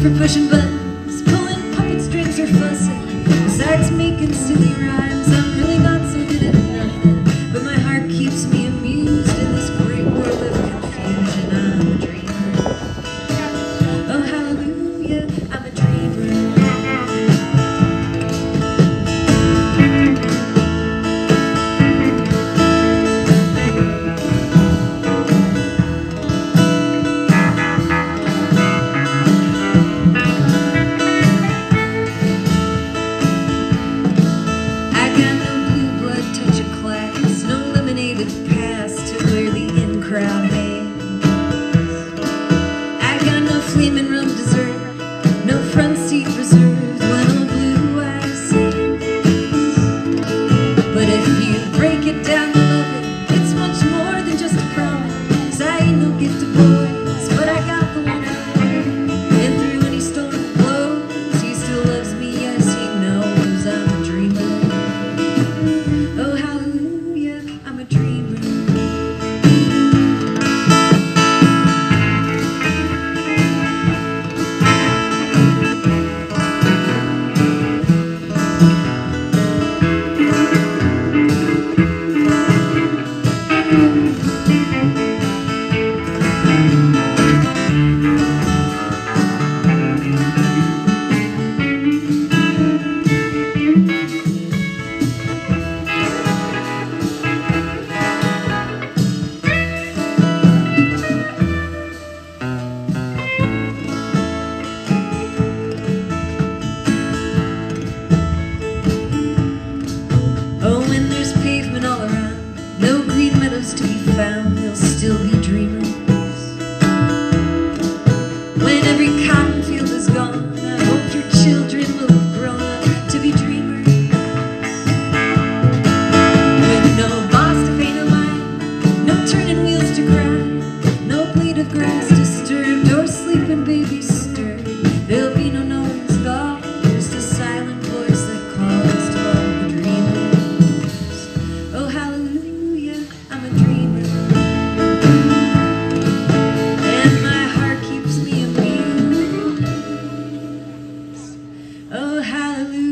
profession, but thank you hallelujah.